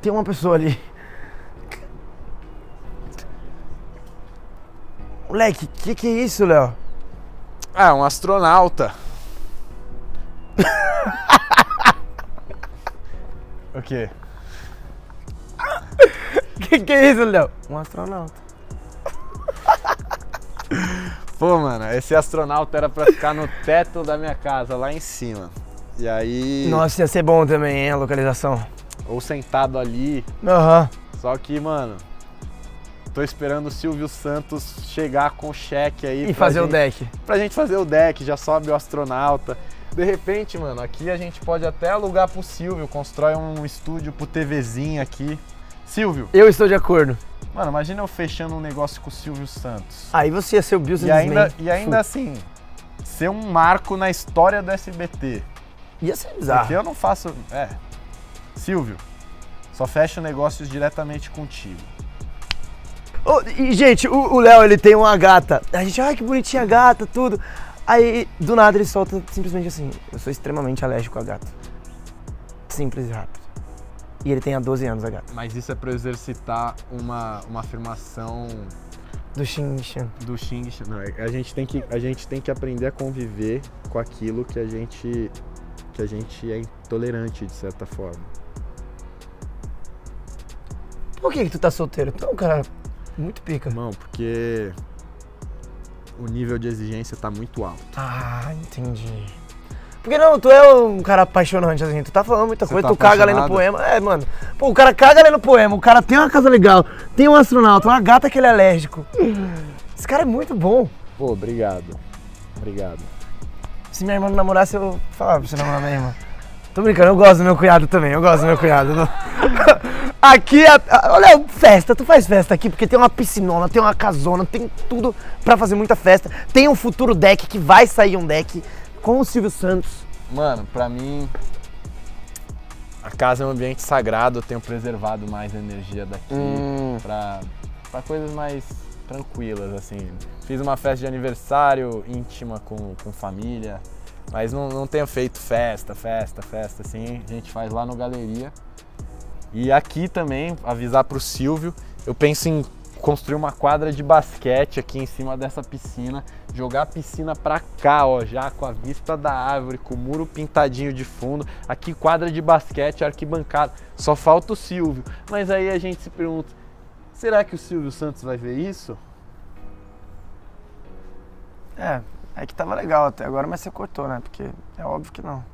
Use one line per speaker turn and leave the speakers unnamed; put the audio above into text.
Tem uma pessoa ali. Moleque, que que é isso, Léo?
Ah, um astronauta. o quê?
Que que é isso, Léo? Um astronauta.
Pô, mano, esse astronauta era pra ficar no teto da minha casa, lá em cima. E aí.
Nossa, ia ser bom também, hein, a localização.
Ou sentado ali.
Aham.
Só que, mano. Tô esperando o Silvio Santos chegar com o cheque aí.
E fazer o
gente-
deck.
Pra gente fazer o deck, já sobe o astronauta. De repente, mano, aqui a gente pode até alugar pro Silvio, constrói um estúdio pro TVzinho aqui. Silvio,
Eu estou de acordo.
mano, imagina eu fechando um negócio com o Silvio Santos.
Aí você ia ser o Bill
E ainda, e ainda assim, ser um marco na história do SBT.
Ia ser bizarro.
Porque eu não faço. É. Silvio, só fecho negócios diretamente contigo.
Ô, e, gente, o Léo, ele tem uma gata. A gente, ai, que bonitinha a gata, tudo. Aí, do nada, ele solta simplesmente assim: Eu sou extremamente alérgico a gato. Simples e rápido. E ele tem há 12 anos a gata.
Mas isso é pra eu exercitar uma, uma afirmação
Do Shin Shin.
do Xing Xing. Não, a gente tem que a gente tem que aprender a conviver com aquilo que a gente que a gente é intolerante de certa forma.
Por que, que tu tá solteiro? Tu é um cara muito pica.
Não, porque o nível de exigência tá muito alto.
Ah, entendi. Porque não, tu é um cara apaixonante, assim, tu tá falando muita
Você
coisa,
tá
tu caga lendo
apaixonado?
poema. É, mano. Pô, o cara caga lendo poema, o cara tem uma casa legal, tem um astronauta, uma gata que ele é alérgico. Esse cara é muito bom.
Pô, obrigado. Obrigado.
Se minha irmã não namorasse, eu falava pra você namorar minha irmã. Tô brincando, eu gosto do meu cunhado também, eu gosto do meu cunhado. Aqui, a- a- olha, festa, tu faz festa aqui, porque tem uma piscinona, tem uma casona, tem tudo pra fazer muita festa. Tem um futuro deck, que vai sair um deck com o Silvio Santos.
Mano, pra mim a casa é um ambiente sagrado, eu tenho preservado mais a energia daqui
Hum.
pra, pra coisas mais tranquilas, assim. Fiz uma festa de aniversário íntima com, com família, mas não, não tenho feito festa, festa, festa, assim. A gente faz lá no Galeria. E aqui também, avisar pro Silvio, eu penso em construir uma quadra de basquete aqui em cima dessa piscina, jogar a piscina pra cá, ó, já com a vista da árvore, com o muro pintadinho de fundo. Aqui quadra de basquete, arquibancada. Só falta o Silvio. Mas aí a gente se pergunta, será que o Silvio Santos vai ver isso?
É, é que tava legal até agora, mas você cortou, né? Porque é óbvio que não.